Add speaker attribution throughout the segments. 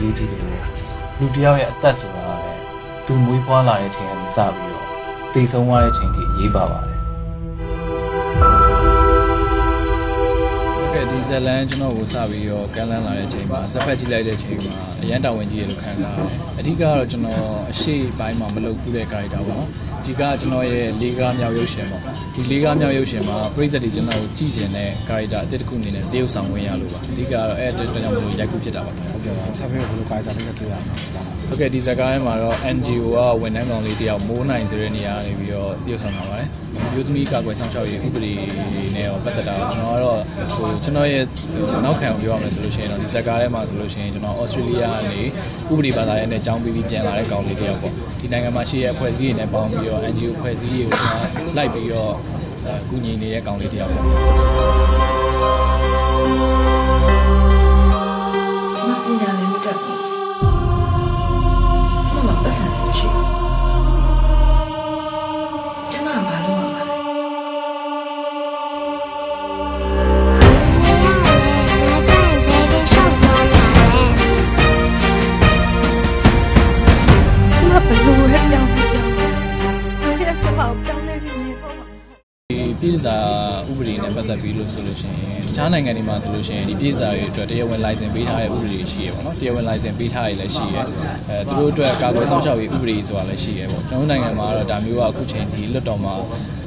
Speaker 1: ရေးကြည့်တယ်လို့လူတစ်ယောက်ရဲ့အသက်ဆိုတာကလည်းသူမွေးဖွားလာတဲ့အချိန်ကနေစပြီးတော့တည်ဆုံးသွားတဲ့အချိန်ထိအရေးပါပါတယ်
Speaker 2: ဒီဇလန်ကျွန်တော်ကိုစပြီးတော့ကမ်းလှမ်းလာတဲ့အချိန်မှာစက်ဖက်ကြည့်လိုက်တဲ့အချိန်မှာအရန်တာဝန်ကြီးရလို့ခံစားရတယ်အဓိကကတော့ကျွန်တော်အရှိပိုင်းမှာမလုပ်ဘူးတဲ့ character ပေါ့နော်အဓိကကျွန်တော်ရဲ့လေးကားမြောက်ရုပ်ရှင်ပေါ့ဒီလေးကားမြောက်ရုပ်ရှင်မှာပရိသတ်တွေကျွန်တော်ကိုကြည့်ကျင်တဲ့ character အသစ်တစ်ခုအနေနဲ့တရုပ်ဆောင်ဝင်ရလို့ပါအဓိကကတော့အဲ့အတွက်ကြောင့်မလို့ရိုက်ကူးဖြစ်တာပါဟုတ်ကဲ့ပါ
Speaker 3: ဆက်ပြီးဘယ်လိုကားတာလေးကတွေ့ရမှာလဲ
Speaker 2: ဟုတ်ကဲ့ဒီဇာတ်ကားထဲမှာတော့ NGO ကဝန်ထမ်းကောင်လေးတယောက်မိုးနိုင်ဆိုတဲ့နေရာကနေပြီးတော့တရုပ်ဆောင်လာပါတယ်။မျိုးသမီးကာကွယ်ဆောင်ရှောက်ရေးဥပဒေနဲ့ရောပတ်သက်တာကျွန်တော်ကတော့ဟိုကျွန်တော်ရဲ့နောက်ခံကိုပြောရမယ်ဆိုလို့ရှိရင်တော့ဒီဇာတ်ကားထဲမှာဆိုလို့ရှိရင်ကျွန်တော်ဩစတြေးလျကနေဥပဒေဘာသာရေးနဲ့ကျောင်းပြီးပြီးပြန်လာတဲ့ကောင်လေးတယောက်ပေါ့။ဒီနိုင်ငံမှာရှိတဲ့အဖွဲ့အစည်းတွေနဲ့ပေါင်းပြီးတော့ NGO အဖွဲ့အစည်းတွေကိုကျွန်တော်လိုက်ပြီးတော့အကူညီနေတဲ့ကောင်လေးတယောက်ပေါ့
Speaker 4: ကျမပညာလည်းမတတ်ဘူး
Speaker 2: ပြည်စာဥပဒေနဲ့ပတ်သက်ပြီးလို့ဆိုလို့ရှိရင်တခြားနိုင်ငံတွေမှာဆိုလို့ရှိရင်ဒီပြည်စာတွေအတွက်တရားဝင် license ပေးထားတဲ့ဥပဒေတွေရှိရပါတော့တရားဝင် license ပေးထားရလည်းရှိရအဲသူတို့အတွက်ကာကွယ်စောင့်ရှောက်ရေးဥပဒေဆိုတာလည်းရှိရပေါ့ကျွန်တော်တို့နိုင်ငံမှာတော့ဒါမျိုးကအခုချိန်ဒီလွတ်တော်မှာ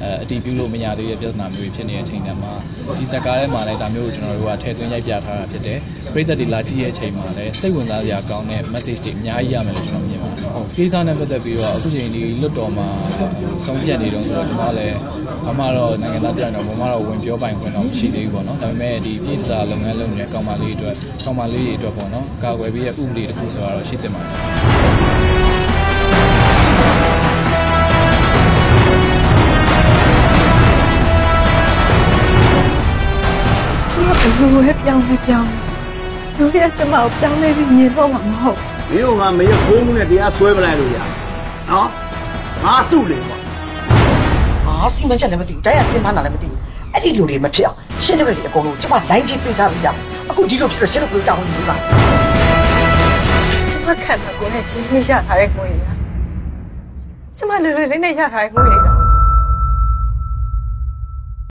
Speaker 2: အဲအတည်ပြုလို့မရသေးတဲ့ပြဿနာမျိုးတွေဖြစ်နေတဲ့အချိန်တည်းမှာဒီဇက်ကားထဲမှာလည်းဒါမျိုးကိုကျွန်တော်တို့ကထည့်သွင်းရိုက်ပြထားတာဖြစ်တယ်ပြည်သက်တွေလာကြည့်တဲ့အချိန်မှာလည်းစိတ်ဝင်စားစရာကောင်းတဲ့ message တွေအများကြီးရမယ်လို့ကျွန်တော်မြင်ပါတယ်ဟုတ် ကိစ္စနဲ့ပတ်သက်ပြီးတော့အခုချိန်ဒီလွတ်တော်မှာဆုံးဖြတ်နေတော့ဆိုတော့ကျွန်တော်လည်းအမှတော့နိုင်ငံသားတရားတော်ဘုံမှာတော့ဝင်ပြောပိုင်ခွင့်တော့မရှိသေးဘူးပေါ့နော်ဒါပေမဲ့ဒီပြည်စာလုပ်ငန်းလုပ်နေတဲ့ကောင်မလေးတွေအတွက်ကောင်မလေးတွေအတွက်ပေါ့နော်ကာကွယ်ပြီးရဲ့ဥပဒေတစ်ခုဆိုတာတော့ရှိသင့်ပါတယ်
Speaker 5: ကျမဘယ်လိုပဲပြောင်း လဲပြောင်းလဲဒါကကျမကိုပြောင်းလဲပြီးနေတော့မှာမဟုတ်
Speaker 6: မင်းတို့ကမရခိုးမှုနဲ့တရားဆွဲမလိုက်လို့ရနော်ငါသူ့လေကွာ
Speaker 7: အာစီမံချက်လည်းမသိဘူးတိုက်ရစင်မနာလည်းမသိဘူးအဲ့ဒီလူတွေမဖြစ်အောင်ရှင်းတဲ့ဘက်တွေအကုန်လုံးကျမလိုင်းချင်းပေးထားပြီးသားအခုဒီလိုဖြစ်တော့ရှင်းလို့ဘယ်လိုတောင်းနေလဲ
Speaker 5: ကျမခန္ဓာကိုယ်နဲ့ရှင်းပြရထားတဲ့ငွေတွေကကျမလွယ်လွယ်လေးနဲ့ရထားတဲ့ငွေတွေ